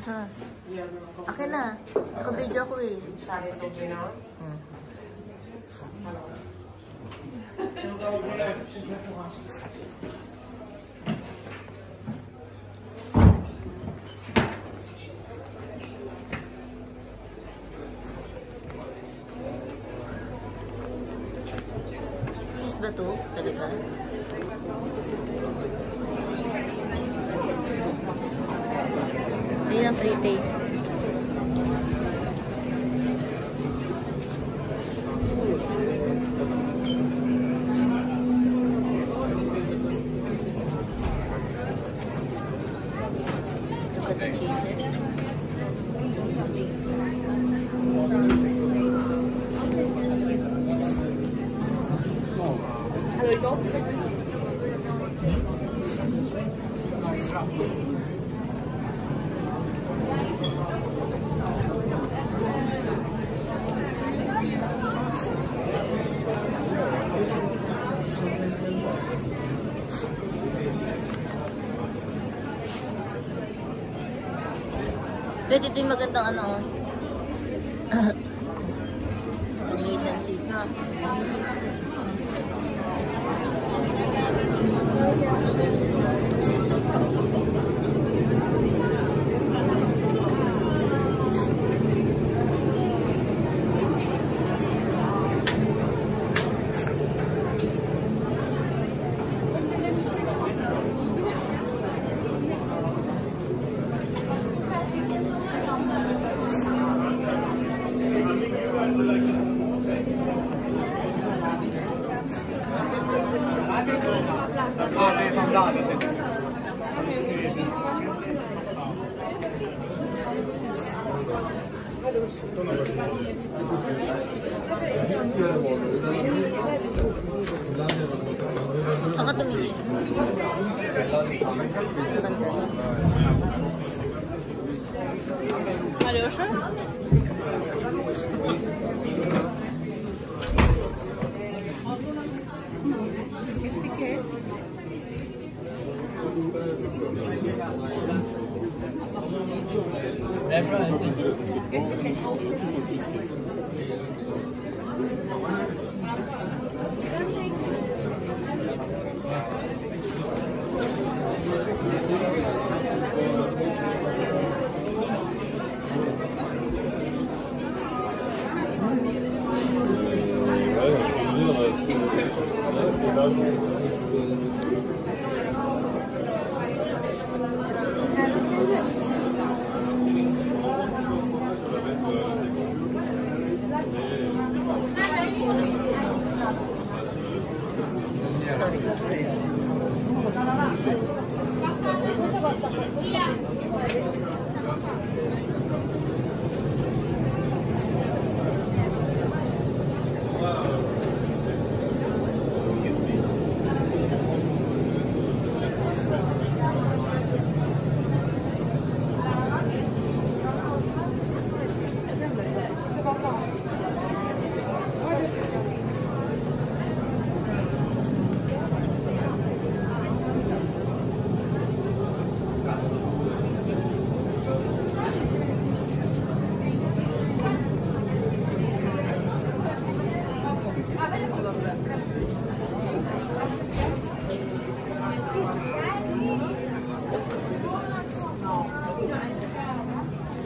Asa? Akin na. Naka-video ako eh. Hmm. Cheese ba to? Talaga? ng free taste. There you hmm? Dito dito yung magandang ano oh. Ang late ng cheese na. 아, 네, 감사합니다. 네, 네. 자가뜸이네. 그건데. Alyosha? Everyone, Ja.